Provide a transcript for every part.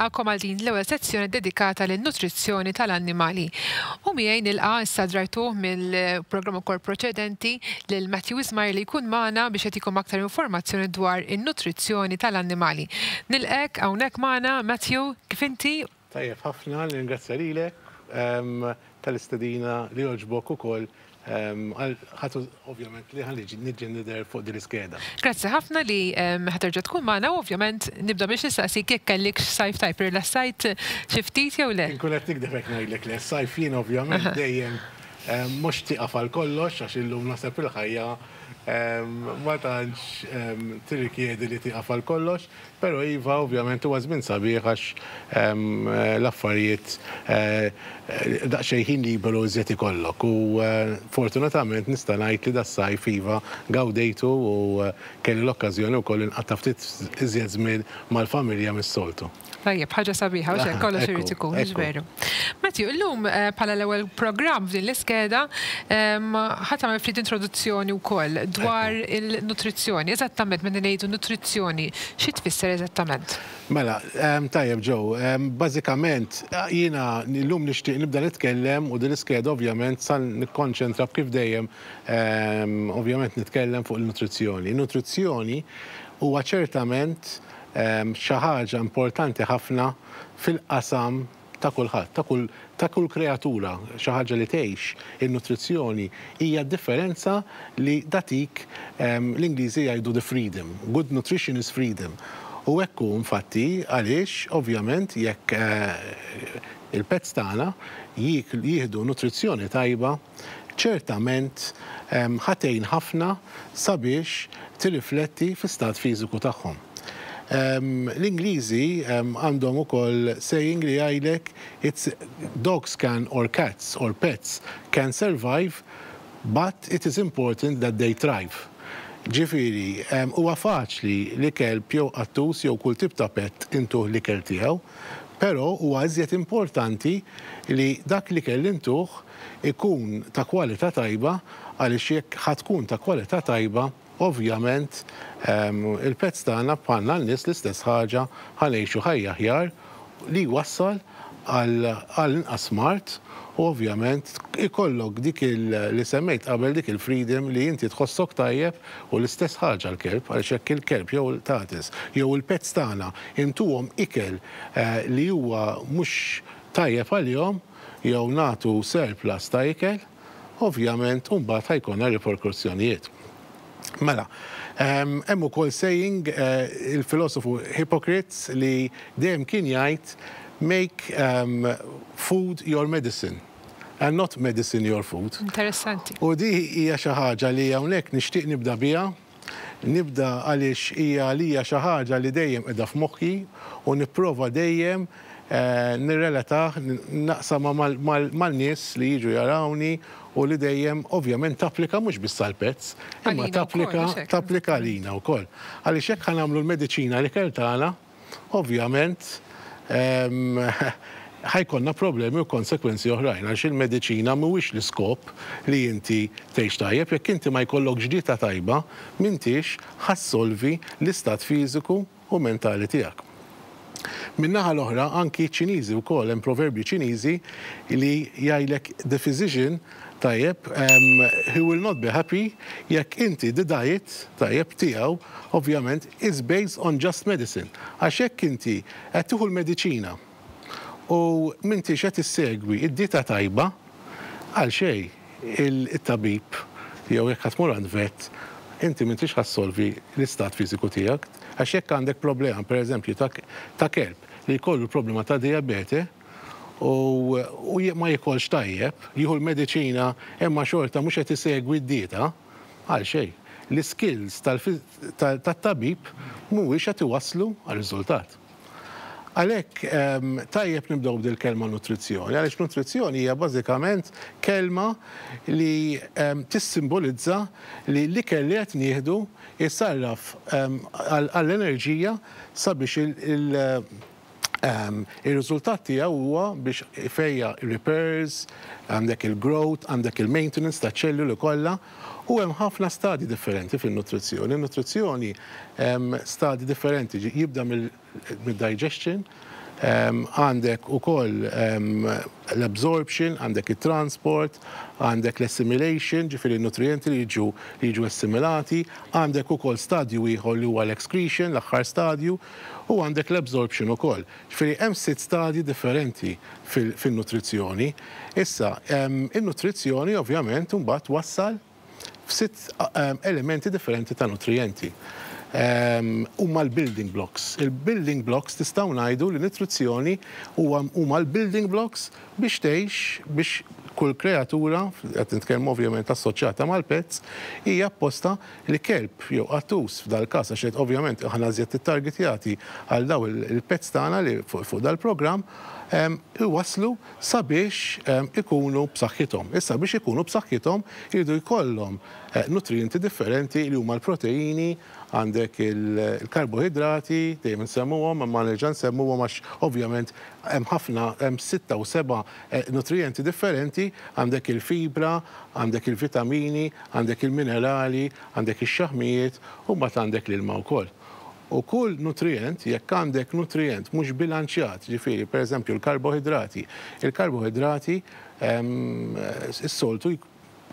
nilqakom għal din l-ewwel sezzjoni dedikata lin nutrizzjoni tal-annimali. U miegħi nilqa' issa drajtuh mill-programm ukoll proċedenti lil Matthew Ismail li jkun magħna biex jagħtikom aktar informazzjoni dwar in-nutrizzjoni tal-annimali. Nilqek hawnhekk magħna Matthew kif inti Tajjeb ħafna, nirringrazzja lilek tal-istedina li għoġbok ukoll għal ħadd ovvjament li ħalli niġi nidher fuq din l-iskeda. Grazzi ħafna li ħa terġa' tkun magħna u ovvjament nibda biex nistaqsik jekk kellikx sajf tajjeb, irrilassajt xi ftit jew le? Inkun qed nikdeb jekk ngħidlek le. Sajf jien ovvjament dejjem mhux tieqaf għal kollox għax illum naħseb il-ħajja ma tantx tirrikjedi li tieqaf għal kollox. Pero iva, ovvjament huwa żmien sabiħ għax l-affarijiet daqsxejn ħin liberu iżjed ikollok u fortunatament nista' ngħid li das-sajf iva gawdejtu u kelli l-okkażjoni wkoll inqatta' ftit iżjed żmien mal-familja mis-soltu. Tajjeb, ħaġa sabiħa, mhux hekk, kollox irid ikun, mhux veru? Matthew, illum bħala l-ewwel programm f'din l-iskeda, ħa tagħmel ftit introduzzjoni wkoll dwar il-nutrizzjoni. Eżattament meta ngħidu nutrizzjoni, xi tfisser eżattament? Mela, tajjeb Joe, bażikament jiena llum nixtieq nibda nitkellem u din l-iskeda ovvjament sa nikkonċentra kif dejjem ovvjament nitkellem fuq il-nutrizzjoni. Nutrizzjoni huwa ċertament xi ħaġa importanti ħafna fil-qasam ta' kulħadd, ta' kull ta' kull kreatura, xi ħaġa li tgħix, in-nutrizzjoni hija d-differenza li tagħtik l-Ingliżi jgħidu the freedom, good nutrition is freedom. U hekk hu infatti għaliex ovvjament jekk il-pets tagħna jieklu, jieħdu nutrizzjoni tajba, ċertament ħa tgħin ħafna sabiex tirrifletti fl-istat fiżiku tagħhom. L-Ingliżi għandhom ukoll saying li jgħidlek it's dogs can or cats or pets can survive but it is important that they thrive. Ġifieri, huwa faċli li kelb jew qattus jew kull tip ta' pett intuh l-ikel tiegħu, Però huwa iżjed importanti li dak l-ikel li ntuh ikun ta' kwalità tajba għaliex jekk ħa tkun ta' kwalità tajba ovvjament il-pets tagħna bħalna n-nies l-istess ħaġa ħa ngħixu ħajja aħjar li jwassal għal inqas mard u ovvjament ikollok dik li semmejt qabel dik il-freedom li inti tħossok tajjeb U l-istess ħaġa l-kelb, għaliex jekk il-kelb jew il-qtates jew il-pets tagħna intuhom ikel li huwa mhux tajjeb għalihom jew nagħtu surplus ta' ikel, ovvjament imbagħad ħa jkollna riperkussjonijiet. Mela, hemm ukoll saying il-filosofu Hippocrates li dejjem kien jgħid make food your medicine. and not medicine your food. Interessanti. U di hija xi ħaġa li hawnhekk nixtieq nibda biha, nibda għaliex hija għalija xi ħaġa li dejjem qiegħda f'moħħi u nipprova dejjem nirrelatah, naqsamha man-nies li jiġu jarawni u li dejjem ovvjament tapplika mhux biss għall-pets, imma tapplika għalina wkoll. Għaliex jekk ħa nagħmlu l-mediċina l-ikel tagħna, ovvjament ħa jkollna problemi u konsegwenzi oħrajn għax il-mediċina mhuwiex l-iskop li inti tgħix tajjeb. Jekk inti ma jkollokx dieta tajba, m'intix ħa ssolvi l-istat fiżiku u mentali tiegħek. Min-naħa l-oħra, anki ċ-Ċiniżi wkoll, hemm proverbju Ċiniżi li jgħidlek the physician, tajjeb, he will not be happy jekk inti the diet, tajjeb, tiegħu, ovvjament, is based on just medicine għax jekk inti qed tieħu l-mediċina u m'intix qed issegwi d-dieta tajba, għal xejn it-tabib jew jekk ħa tmur għand vet inti m'intix ħa ssolvi l-istat fiżiku tiegħek għax jekk għandek problema pereżempju ta' ta' kelb li jkollu l-problema ta' dijabete u u ma jikolx tajjeb, jieħu l-mediċina imma xorta mhux qed isegwi d-dieta, Għal xejn. L-iskills tat-tabib mhuwiex qed iwasslu għar-riżultat. Għalhekk tajjeb nibdew b'dil-kelma nutrizzjoni għaliex nutrizzjoni hija bażikament kelma li tissimbolizza li l-ikel li qed nieħdu jsarraf għall-enerġija sabiex il Ir-riżultat tiegħu huwa biex ifejjaq ir-repairs, għandek il-growth, għandek il-maintenance taċ-ċelluli kollha u hemm ħafna stadji differenti fin-nutrizzjoni. In-nutrizzjoni hemm stadji differenti, jibda mid-digestion, għandek ukoll l-absorption, għandek it-transport, għandek l-assimilation, ġifieri n-nutrijenti li jiġu assimilati, għandek ukoll stadju ieħor li huwa l-excretion, l-aħħar stadju, U għandek l-absorption ukoll. Ġifieri hemm sitt stadji differenti fin-nutrizzjoni. Issa, in-nutrizzjoni ovvjament imbagħad twassal f'sitt elementi differenti ta' nutrijenti. Huma l-building blocks. Il-building blocks nistgħu ngħidu li nutrizzjoni huwa huma l-building blocks biex tgħix, biex kull kreatura, qed nitkellmu ovvjament assoċjata mal-pets, hija apposta li kelb jew qattus f'dal-każ, għax qed ovvjament aħna iżjed ittargitjati għal dawn il-pets tagħna li fuq dal-programm, iwasslu sabiex ikunu b'saħħithom. Issa biex ikunu b'saħħithom iridu jkollhom nutrijenti differenti li huma l-proteini, għandek il-karbohidrati, dejjem insemmuhom imma nerġa' nsemmuhom għax ovvjament hemm ħafna, hemm sitta u seba' nutrijenti differenti, għandek il-fibra, għandek il-vitamini, Għandek il-minerali, għandek ix-xaħmijiet u mbagħad għandek l-ilma wkoll. U kull nutrijent, jekk għandek nutrijent mhux bilanċjat, ġifieri pereżempju l-karbohidrati, il-karbohidrati is-soltu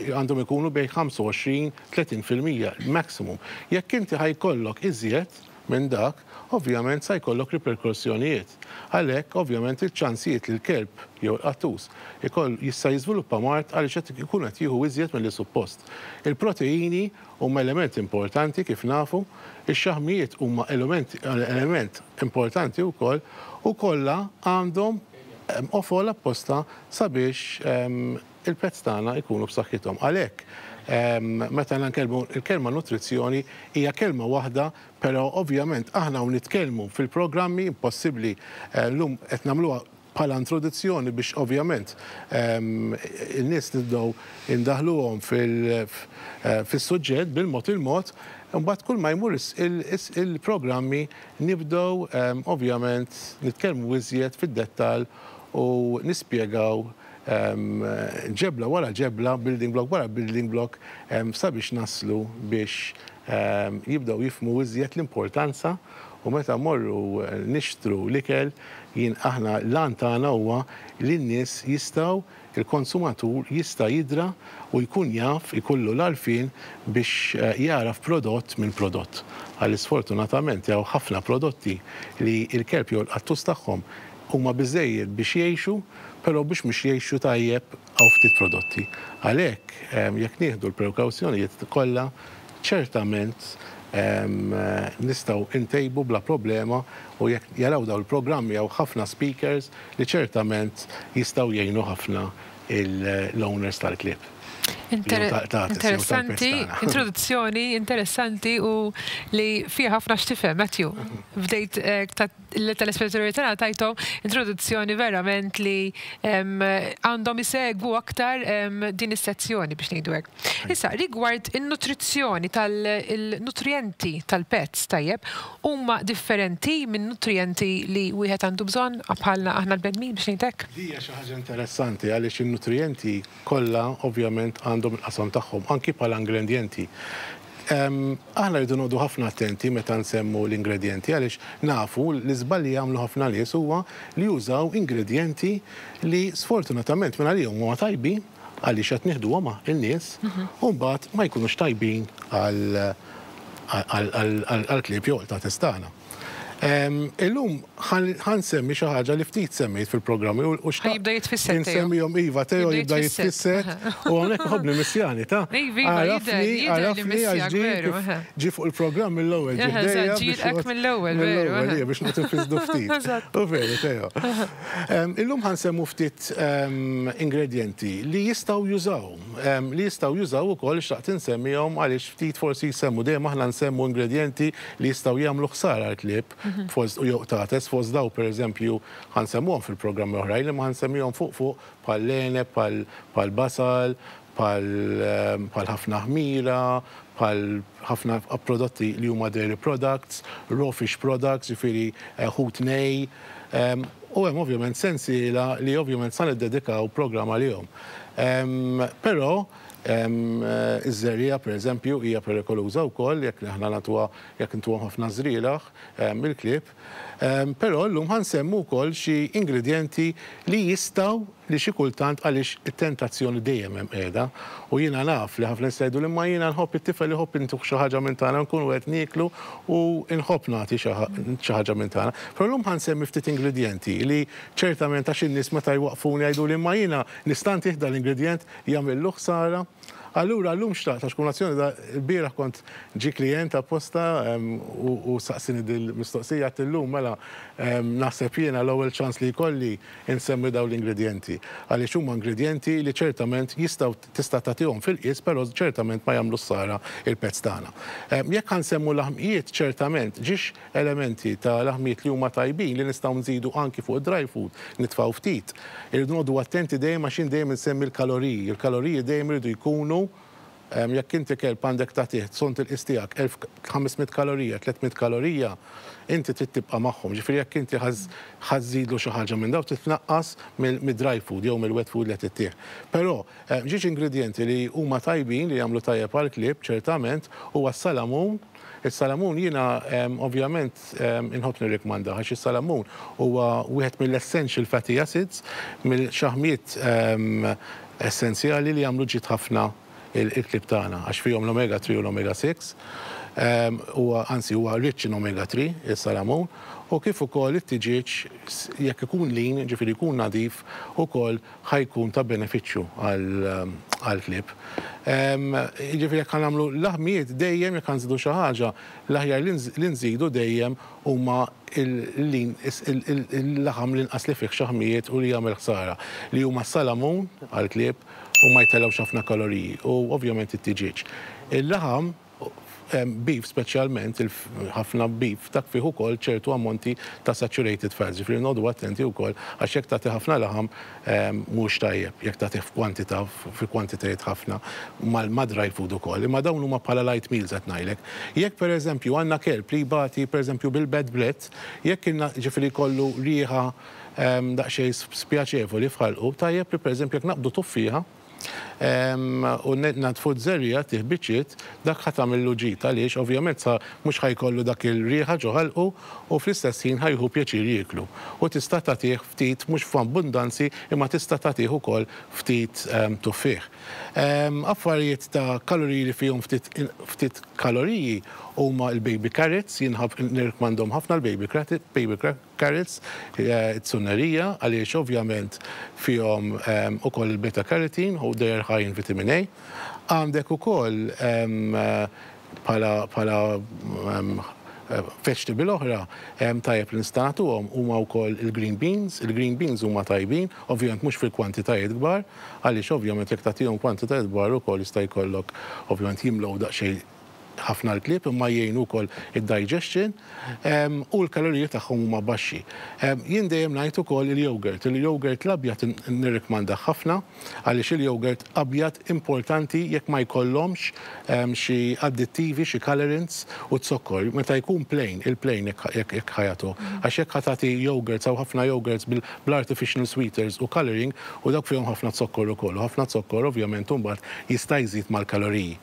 għandhom ikunu bejn 25, 30 fil-mija, maximum. Jekk inti ħa jkollok iżjed, minn dak, ovvjament sa jkollok riperkussjonijiet. Għalhekk, ovvjament, iċ-ċansijiet li l-kelb jew il-qattus ikoll jista' jiżviluppa mard għaliex qed ikun qed jieħu iżjed milli suppost. Il-proteini huma element importanti kif nafu, ix-xaħmijiet huma elument element importanti wkoll u kollha għandhom qofol apposta sabiex il-pets tagħna jkunu b'saħħithom. Għalhekk meta aħna nkellmu l-kelma nutrizzjoni hija kelma waħda, però ovvjament aħna hawn nitkellmu fil-programmi impossibbli llum qed nagħmluha bħala introduzzjoni biex ovvjament in-nies nibdew indaħħluhom fis-suġġett bil-mod il-mod, imbagħad kull ma jmur il-programmi nibdew ovvjament nitkellmu iżjed fid-dettall u nispjegaw ġebla wara ġebla, building block wara building block, sabiex naslu biex jibdew jifhmu iżjed l-importanza u meta mmorru nixtru l-ikel, jien, aħna l-għan tagħna huwa li n-nies jistgħu, il-konsumatur jista' jidra u jkun jaf, ikollu l-għarfien biex jagħraf prodott minn prodott. Għaliex sfortunatament hawn ħafna prodotti li l-kelb jolqot tuż tagħhom Huma biżżejjed biex jgħixu, però biex mhux jgħixu tajjeb hawn ftit prodotti. Għalhekk, jekk nieħdu l-prekawzjonijiet kollha, ċertament nistgħu ntejbu bla problema u jekk jaraw dawn il-programmi hawn ħafna speakers li ċertament jistgħu jgħinu ħafna l-owners tal-klieb jew tal-pest tagħna. Interessanti, introduzzjoni interessanti u li fiha ħafna x'tifhem, Matthew. Bdejt l-telespettaturi tagħna tajthom introduzzjoni verament li għandhom isegwu aktar din is-sezzjoni biex ngħidu hekk. Issa rigward in-nutrizzjoni tal-nutrienti tal-pets tajjeb huma differenti minn nutrienti li wieħed għandu bżonn bħalna aħna l-bnedmin biex ngħidlek. Hija xi ħaġa interessanti għaliex in-nutrienti kollha ovvjament għandhom il-qasam tagħhom anki bħala ingrendjenti. Aħna rridu noqogħdu ħafna attenti meta nsemmu l-ingredjenti għaliex nafu li żball li jagħmlu ħafna nies huwa li jużaw ingredjenti li sfortunatament mingħalihom huma tajbin għaliex qed nieħduhom in-nies u mbagħad ma jkunux tajbin għall-klieb jew għall-tnatiż tagħna. Illum ħa nsemmi xi ħaġa li ftit semmejt fil-programmi u x'ħa jibda jitfisser. Nsemmihom iva Teo jibda jitfisser u hawnhekk ħobni missjani ta' għarafni għarafni għax ġi fuq il-programm mill-ewwel ġiddejja. Ġielek mill-ewwel mill-ewwel biex ma tinfisdu ftit. U veru Teo. Illum ħa nsemmu ftit ingredjenti li jistgħu jużaw li jistgħu jużaw ukoll xtaqt insemmihom għaliex ftit forsi jsemmu dejjem aħna nsemmu ingredjenti li jistgħu jagħmlu ħsara għall-klieb fost jew qtates fost dawn pereżempju ħa nsemmuhom fil-programmi l-oħrajn li ma ħa nsemmihom fuq fuq bħall-għeneb bħal bħall-basal bħal bħal ħafna ħmira bħal ħafna prodotti li huma dairy products, raw fish products jiġifieri ħut nej, U hemm ovvjament sensiela li ovvjament sa niddedikaw programm għalihom. Però iż-żerriegħa pereżempju hija perikoluża wkoll jekk aħna nagħtuha jekk intuhom ħafna żrieragħ, il-klieb. Però llum ħa nsemmu wkoll xi ingredjenti li jistgħu li xi kultant għaliex it-tentazzjoni dejjem hemm qiegħda u jiena naf li ħafna jista' jgħidu li imma jiena nħobb it-tifel iħobb intuh xi ħaġa minn tagħna nkunu qed nieklu u nħobb nagħti xi ħaġa minn tagħna. Però llum ħa nsemmi ftit ingredjenti li ċertament għax in-nies meta jwaqqfuni jgħiduli imma jiena nista' ntih dan l-ingredjent jagħmillu ħsara? Allura llum xtaqt għax kolazzjoni ta' lbieraħ kont ġie klijent apposta u saqsieni dil-mistoqsija għedt illum mela naħseb jiena l-ewwel ċans li jkolli insemmi dawn l-ingredjenti għaliex huma ingredjenti li ċertament jistgħu tista' tagħtihom fil-qies però ċertament ma jagħmlu ħsara il-pezz tagħna. Jekk ħa nsemmu laħmijiet ċertament ġiex elementi ta' laħmijiet li huma tajbin li nistgħu nżidu anki fuq id-dry food nitfgħu ftit. Irridu noqogħdu attenti dejjem għax jien dejjem insemmi l-kaloriji, il-kaloriji dejjem iridu jkunu Jekk inti kelb għandek tagħtih zont il-qies tiegħek, 1500 kalorija, 300 kalorija, inti trid tibqa' magħhom. Ġifieri jekk inti ħa ħa żżidlu xi ħaġa minn dawn, trid tnaqqas mid-dry food jew mill-wet food li qed ittih. Però ġiex ingredjenti li huma tajbin li jagħmlu tajjeb għall-klieb ċertament huwa s-salamun, Is-salamun jiena ovvjament inħobb nirrikmandah għax is-salamun huwa wieħed mill-essential fatty acids, mill-xaħmijiet essenzjali li jagħmlu ġid ħafna l-klieb tagħna għax fihom l-omega 3 u l-omega 6. Huwa anzi huwa rich in omega 3 is-salamun u kif ukoll it-tiġieġ jekk ikun lean, jiġifieri jkun nadif, ukoll ħa jkun ta' benefiċċju għall-klieb. Jiġifieri jekk ħa nagħmlu laħmijiet dejjem jekk ħa nżidu xi ħaġa, l-aħjar li nżidu dejjem huma l-laħam l-inqas li fih xaħmijiet u li jagħmel ħsara, li huma s-salamun għall-klieb u ma jtellgħux ħafna kaloriji u ovvjament it-tiġieġ. Il-laħam. beef speċjalment ħafna beef dak fih ukoll ċertu ammonti ta' saturated fats, ġifieri noqogħdu attenti wkoll għax jekk tagħti ħafna laħam mhux tajjeb jekk tagħtih f'kwantità fi kwantitajiet ħafna ma' dry food ukoll. Imma dawn huma bħala light meals qed ngħidlek. Jekk pereżempju għandna kelb li jbati pereżempju bil-bad breath, jekk ilna ġifieri jkollu riħa daqsxejn spjaċevoli f'ħalqu, tajjeb li pereżempju jekk naqbdu tuffieħa, u nagħtfu ż-żerriegħa tiegħ biċċiet, dak ħa tagħmillu ġid għaliex ovvjament ħa mhux ħa jkollu dak ir-riħa ġo ħalqu u fl-istess ħin ħa jieħu pjaċir jieklu. U tista' tagħtih ftit mhux f'abbundanzi imma tista' tagħtih ukoll ftit tuffieħ. Affarijiet ta' kaloriji li fihom ftit ftit kaloriji huma l-baby carrots, jien nirrkmandhom ħafna l-baby baby carrots, it-tsunnerija, għaliex ovvjament fihom ukoll il-beta carotene u they are high in vitamin A. Għandek ukoll bħala vegetable oħra tajjeb li nistagħtuhom huma wkoll il-green beans, il-green beans huma tajbin, ovvjament mhux fil-kwantitajiet kbar, għaliex ovvjament jekk tagħtihom kwantitajiet kbar ukoll jista' jkollok, ovvjament jimlew daqsxejn ħafna l-klieb imma jgħinu wkoll id-digestion u l-kaloriji tagħhom huma baxxi. Jien dejjem ngħid ukoll il-yogurt. Il-yogurt l-abjad nirrikmandah ħafna għaliex il-yogurt abjad importanti jekk ma jkollhomx xi addittivi, xi colorants u zokkor. Meta jkun plain, il-plain jekk ħa jagħtuh. Għax jekk ħa tagħti yogurts hawn ħafna yogurts bl-artificial sweeters u colouring u dawk fihom ħafna zokkor ukoll. U ħafna zokkor ovvjament imbagħad jista' jżid mal-kaloriji.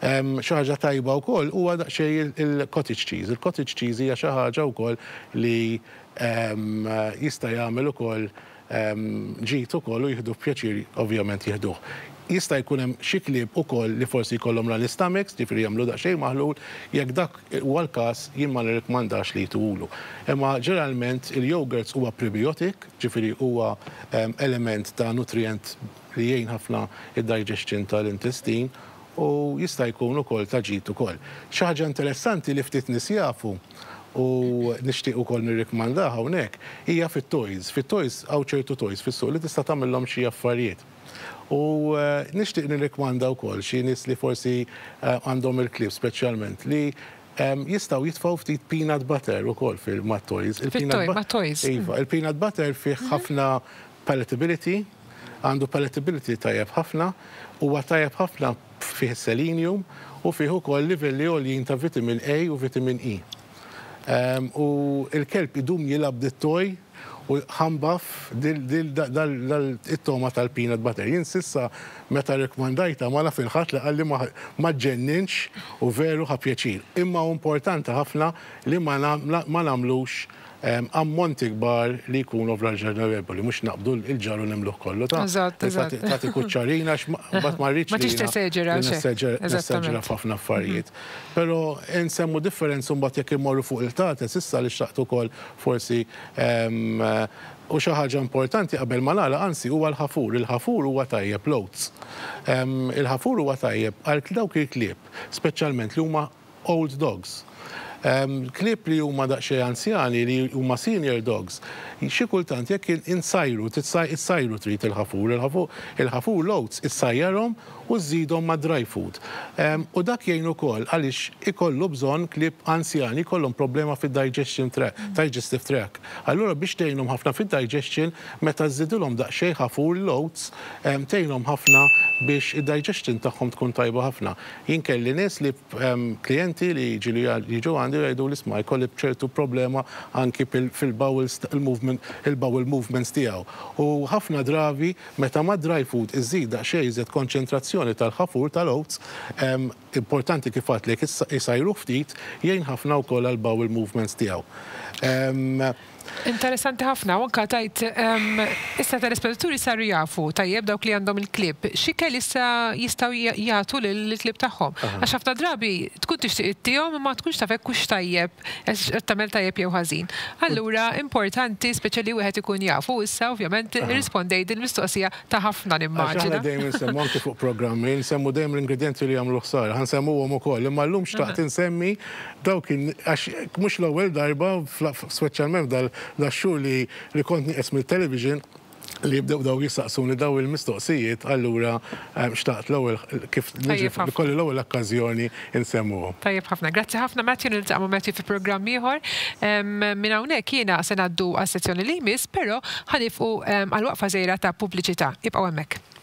Xi ħaġa tajba wkoll huwa daqsxejn il-cottage cheese. Il-cottage cheese hija xi ħaġa wkoll li jista' jagħmel ukoll ġid ukoll u jieħdu pjaċir ovvjament jieħduh. Jista' jkun hemm xi klieb ukoll li forsi jkollhom l-għan Istamex, jiġifieri jagħmlu daqsxejn maħlul, jekk dak huwa l-każ jien ma nirrikmandax li jtuwlu. Imma ġeneralment il-yogurts huwa prebiotic, jiġifieri huwa element ta' nutrijent li jgħin ħafna id-digestion tal-intestin u jista' jkun ukoll ta' ġid ukoll. Xi ħaġa interessanti li ftit nies jafu u nixtieq ukoll nirrikmandaha hawnhekk hija fit-toys. Fit-toys hawn ċertu toys fis-suq li tista' tagħmilhom xi affarijiet. U nixtieq nirrikmanda wkoll xi nies li forsi għandhom il-klieb speċjalment li jistgħu jitfgħu ftit peanut butter ukoll fil-mat-toys. Fit-toy, mat-toys. Iva, il-peanut butter fih ħafna Palatability, Għandu palatability tajjeb ħafna, huwa tajjeb ħafna fih is-selenium u fih ukoll livelli għoljin ta' vitamin A u vitamin E. U l-kelb idum jilgħab dit-toy u ħambaf it-togħma tal-peanut butter. Jien s'issa meta rrikkmandajtha ma naf il-ħadd li qalli ma ġġenninx u veru ħa pjaċir. Imma hu importanti ħafna li ma nagħmlux Hemm ammonti kbar li jkunu fl-Art Ġenerevoli, mhux naqbdu l-ġar u nimluh kollu ta'. Eżatt, eżatt. Tagħti kuċċarin għax mbagħad ma rridx li. Ma tridx teseġera għax hekk. Eżattament. Neseġera f'ħafna affarijiet. Però insemmu differenzi mbagħad jekk immorru fuq il-qtates, issa li xtaqt ukoll forsi u xi ħaġa importanti qabel ma nagħlaq, anzi huwa l-ħafur. Il-ħafur huwa tajjeb, l-oats. Il-ħafur huwa tajjeb għal dawk il-klieb speċjalment li huma. old dogs. Klieb li huma daqsxejn anzjani li huma senior dogs xi kultant jekk insajru issajru trid il-ħafur, il-ħafur l-oats issajjarhom u żżidhom ma' dry food. U dak jgħin ukoll għaliex ikollu bżonn klieb anzjani jkollhom problema fid-digestion tract, digestive tract. Allura biex tgħinhom ħafna fid-digestion meta żżidilhom daqsxejn ħafur l-oats tgħinhom ħafna biex id-digestion tagħhom tkun tajba ħafna. Jien kelli nies li, klijenti li jiġu għandi u jgħiduli isma' jkolli ċertu problema anki fil-bowels, il-movement, il-bowel movements tiegħu. U ħafna drabi meta mad-dry food iżżid daqsxejn iżjed konċentrazzjoni tal-ħafur tal-oats, importanti kif għedtlek isajruh ftit, jgħin ħafna wkoll għall-bowel movements tiegħu. Interessanti ħafna u anke tajt issa telespetturi saru jafu tajjeb dawk li għandhom il-klieb x'ikel issa jistgħu jagħtu lill-klieb tagħhom. Għax ħafna drabi tkun tixtieq ittihom imma ma tkunx taf hekk hux tajjeb hekk qed tagħmel tajjeb jew ħażin. Allura importanti speċi li wieħed ikun jaf u issa ovvjament irrispondejt dil-mistoqsija ta' ħafna nimmaġina. Għax aħna dejjem insemmu anke fuq programmi insemmu dejjem l-ingredjenti li jagħmlu ħsara. Ħa nsemmuhom ukoll imma llum xtaqt insemmi Dawn kien għax mhux l-ewwel darba speċjalment f'dan dax-xhur li kont nieqes mit-television li jibdew dawn jistaqsuni dawn il-mistoqsijiet allura xtaqt l-ewwel kif niġi li jkolli l-ewwel okkażjoni nsemmuhom. Tajjeb ħafna. Grazzi ħafna Matthew niltaqa' ma' Matthew fi programm ieħor. Minn hawnhekk jiena se ngħaddu għas-sezzjoni li jmiss però ħa nifqu għal waqfa żgħira ta' pubbliċità. Ibqgħu hemmhekk.